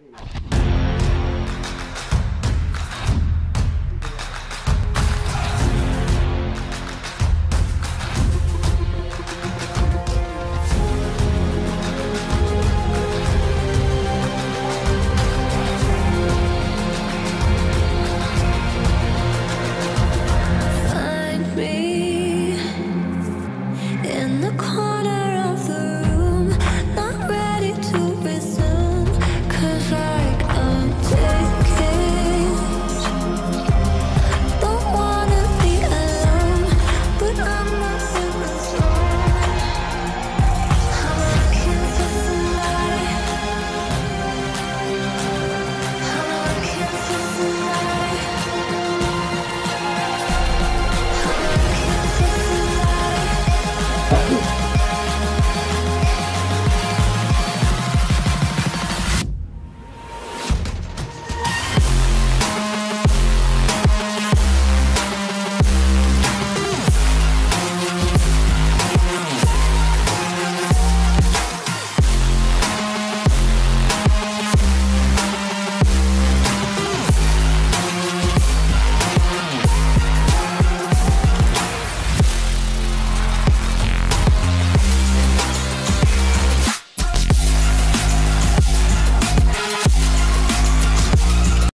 Peace.